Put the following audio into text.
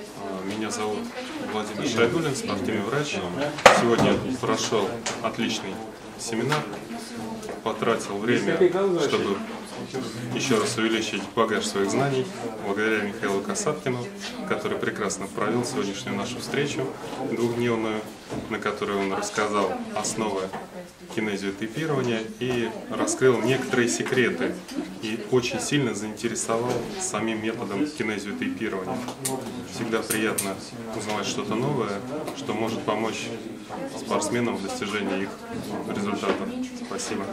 А, Меня зовут Владимир Шайдулин, спортивный врач. Сегодня прошел отличный семинар. Потратил время, чтобы еще раз увеличить багаж своих знаний, благодаря Михаилу Касаткину, который прекрасно провел сегодняшнюю нашу встречу двухдневную, на которой он рассказал основы кинезиотипирования и раскрыл некоторые секреты и очень сильно заинтересовал самим методом кинезиотипирования. Всегда приятно узнавать что-то новое, что может помочь спортсменам в достижении их результатов. Спасибо.